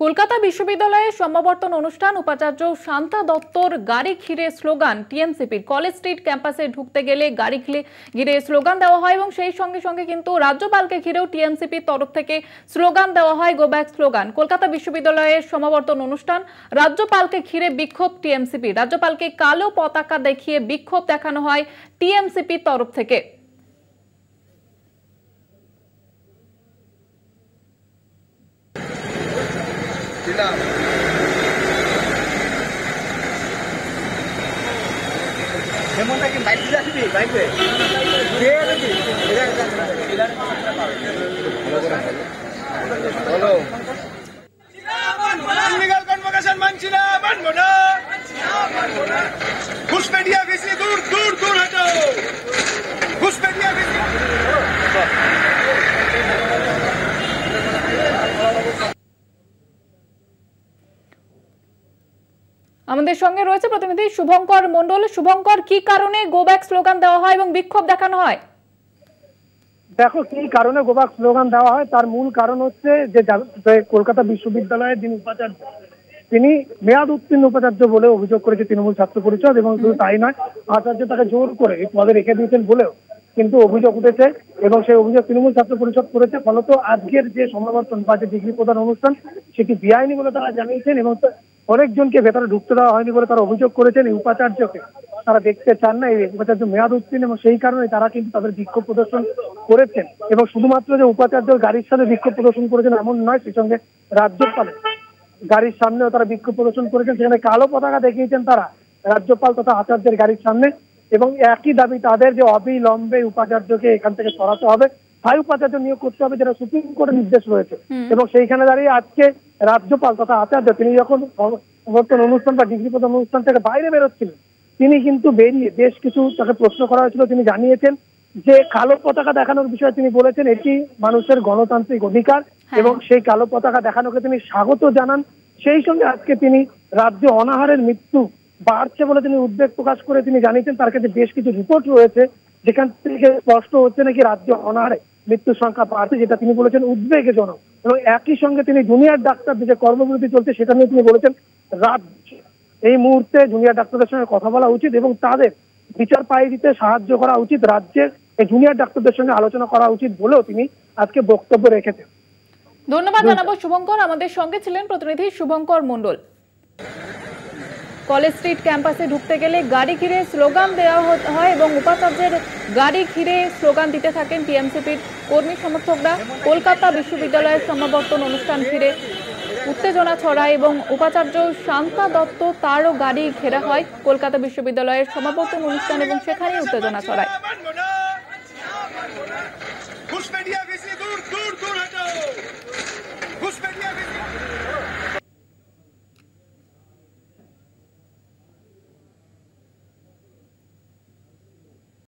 কলকাতা বিশ্ববিদ্যালয়ের সমাবর্তন অনুষ্ঠান, উপাচার্য শান্তা দত্তর গাড়ি ঘিরে স্লোগান, টিএমসিপির কলেজ স্ট্রিট ক্যাম্পাসে ঢুকতে গেলে গাড়ি ঘিরে ঘিরে স্লোগান দেওয়া হয় এবং সেই সঙ্গে সঙ্গে কিন্তু রাজ্যপালকে ঘিরেও টিএমসিপির তরফ থেকে স্লোগান দেওয়া হয় গো ব্যাক স্লোগান কলকাতা বিশ্ববিদ্যালয়ের সমাবর্তন অনুষ্ঠান, রাজ্যপালকে ঘিরে বিক্ষোভ টিএমসিপি রাজ্যপালকে কালো পতাকা দেখিয়ে বিক্ষোভ দেখানো হয় টিএমসিপির তরফ থেকে। দিলাম। হেমন্ত কি বাইক দিয়ে আসবি? বাইকে? বলো। কনভোকেশন মানছি না মানবো না। ঘুষপেটিয়া ভিসি আমাদের সঙ্গে রয়েছে প্রতিনিধি শুভঙ্কর মন্ডল শুভঙ্কর, কি কারণে গো ব্যাক স্লোগান দেওয়া হয় এবং বিক্ষোভ দেখানো হয়? দেখো, কি কারণে গোবাক স্লোগান দেওয়া হয়? তার মূল কারণ হচ্ছে যে কলকাতা বিশ্ববিদ্যালয়ের যিনি উপাচার্য, তিনি মেয়াদ উত্তীর্ণ উপাচার্য বলে অভিযোগ করেছে তৃণমূল ছাত্র পরিষদ, এবং শুধু তাই নয়, আচার্য তাকে জোর করে এই পদে রেখে দিয়েছেন বলেও কিন্তু অভিযোগ উঠেছে, এবং সেই অভিযোগ তৃণমূল ছাত্র পরিষদ করেছে। ফলত আজকের যে সমাবর্তন বা যে ডিগ্রি প্রদান অনুষ্ঠান, সেটি বেআইনি বলে তারা জানিয়েছেন, এবং অনেকজনকে ভেতরে ঢুকতে দেওয়া হয়নি বলে তারা অভিযোগ করেছেন এই উপাচার্যকে। তারা দেখতে চান না এই উপাচার্য মেয়াদ উত্তীর্ণ এবং সেই কারণে তারা কিন্তু তাদের বিক্ষোভ প্রদর্শন করেছেন। এবং শুধুমাত্র যে উপাচার্য গাড়ির সাথে বিক্ষোভ প্রদর্শন করেছেন এমন নয় সেই সঙ্গে রাজ্যপাল গাড়ির সামনেও তারা বিক্ষোভ প্রদর্শন করেছেন। সেখানে কালো পতাকা দেখিয়েছেন তারা রাজ্যপাল তথা আচার্যের গাড়ির সামনে। এবং একই দাবি তাদের যে অবিলম্বে উপাচার্যকে এখান থেকে সরাতে হবে স্থায়ী উপাচার্য নিয়োগ করতে হবে যেটা সুপ্রিম কোর্টের নির্দেশ রয়েছে। এবং সেইখানে দাঁড়িয়ে আজকে রাজ্যপাল তথা আচার্য তিনি যখন সমর্থন অনুষ্ঠান বা ডিগ্রি প্রদান অনুষ্ঠান থেকে বাইরে বেরোচ্ছিলেন তিনি কিন্তু বেরিয়ে বেশ কিছু তাকে প্রশ্ন করা হয়েছিল। তিনি জানিয়েছেন যে কালো পতাকা দেখানোর বিষয়ে তিনি বলেছেন এটি মানুষের গণতান্ত্রিক অধিকার এবং সেই কালো পতাকা দেখানোকে তিনি স্বাগত জানান। সেই সঙ্গে আজকে তিনি রাজ্যে অনাহারের মৃত্যু বাড়ছে বলে তিনি উদ্বেগ প্রকাশ করে তিনি জানিয়েছেন তার কাছে বেশ কিছু রিপোর্ট রয়েছে। যেখান থেকে স্পষ্ট হচ্ছে নাকি রাজ্যে অনাহারে মৃত্যুর সংখ্যা বাড়ছে যেটা তিনি বলেছেন উদ্বেগজনক। এবং একই সঙ্গে তিনি জুনিয়র ডাক্তারদের যে কর্মবিরতি চলছে সেটা নিয়ে তিনি বলেছেন রাত এই মুহূর্তে জুনিয়র ডাক্তারদের সঙ্গে কথা বলা উচিত এবং তাদের বিচার পাই দিতে সাহায্য করা উচিত রাজ্যের এই জুনিয়র ডাক্তারদের সঙ্গে আলোচনা করা উচিত বলেও তিনি আজকে বক্তব্য রেখেছেন। ধন্যবাদ জানাব শুভঙ্কর। আমাদের সঙ্গে ছিলেন প্রতিনিধি শুভঙ্কর মন্ডল কলেজ স্ট্রিট ক্যাম্পাসে ঢুকতে গেলে গাড়ি ঘিরে স্লোগান দেওয়া হয় এবং উপাচার্যের গাড়ি ঘিরে স্লোগান দিতে থাকেন টিএমসিপির কর্মী সমর্থকরা। কলকাতা বিশ্ববিদ্যালয়ের সমাবর্তন অনুষ্ঠান ঘিরে উত্তেজনা ছড়ায় এবং উপাচার্য শান্তা দত্ত তারও গাড়ি ঘেরা হয়। কলকাতা বিশ্ববিদ্যালয়ের সমাবর্তন অনুষ্ঠান এবং সেখানেই উত্তেজনা ছড়ায়।